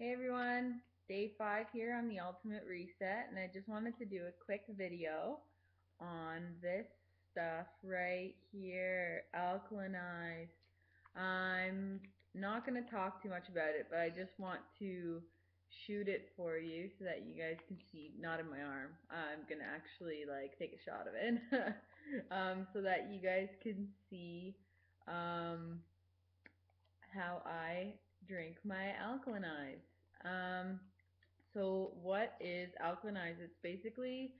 Hey everyone, day five here on the Ultimate Reset, and I just wanted to do a quick video on this stuff right here, alkalinize. I'm not going to talk too much about it, but I just want to shoot it for you so that you guys can see, not in my arm, I'm going to actually like take a shot of it, um, so that you guys can see um, how I drink my alkalinize. Um, so what is alkalinize? It's basically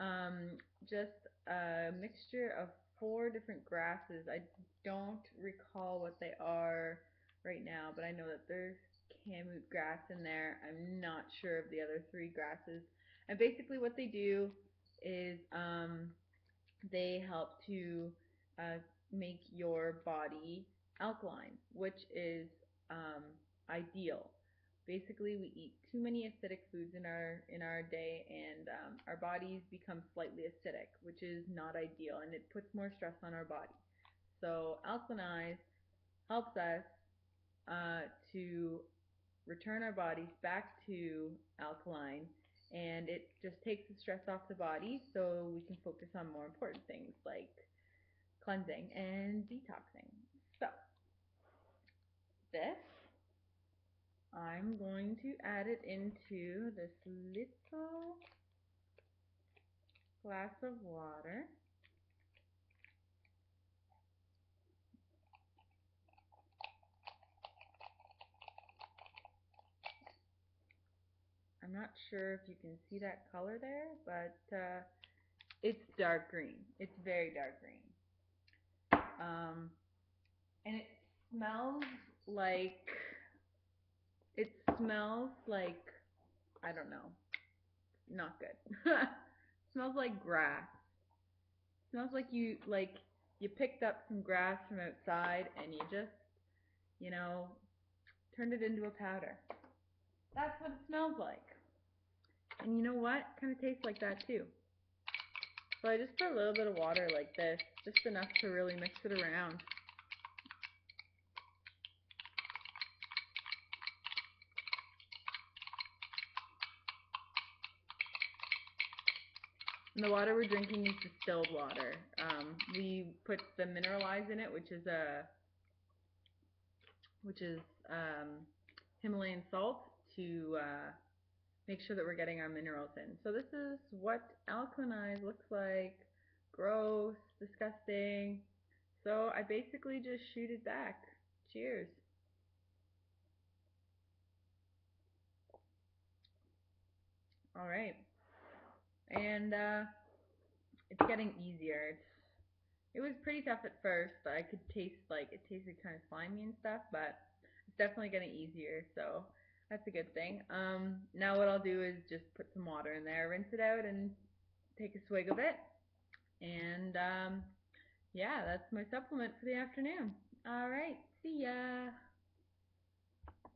um, just a mixture of four different grasses. I don't recall what they are right now, but I know that there's kamut grass in there. I'm not sure of the other three grasses. And basically what they do is um, they help to uh, make your body alkaline, which is um, ideal. Basically, we eat too many acidic foods in our in our day, and um, our bodies become slightly acidic, which is not ideal, and it puts more stress on our body. So alkalinize helps us uh, to return our bodies back to alkaline, and it just takes the stress off the body, so we can focus on more important things like cleansing and detoxing. So this, I'm going to add it into this little glass of water. I'm not sure if you can see that color there, but uh, it's dark green. It's very dark green. Um, and it smells like it smells like I don't know not good. Smells like grass. Smells like you like you picked up some grass from outside and you just you know turned it into a powder. That's what it smells like. And you know what? Kind of tastes like that too. So I just put a little bit of water like this just enough to really mix it around And the water we're drinking is distilled water. Um, we put the mineralize in it, which is a which is um, Himalayan salt to uh, make sure that we're getting our minerals in. So this is what alkalinize looks like. Gross, disgusting. So I basically just shoot it back. Cheers. All right and uh, it's getting easier. It's, it was pretty tough at first, but I could taste like it tasted kind of slimy and stuff, but it's definitely getting easier, so that's a good thing. Um, now what I'll do is just put some water in there, rinse it out, and take a swig of it. And um, yeah, that's my supplement for the afternoon. All right, see ya.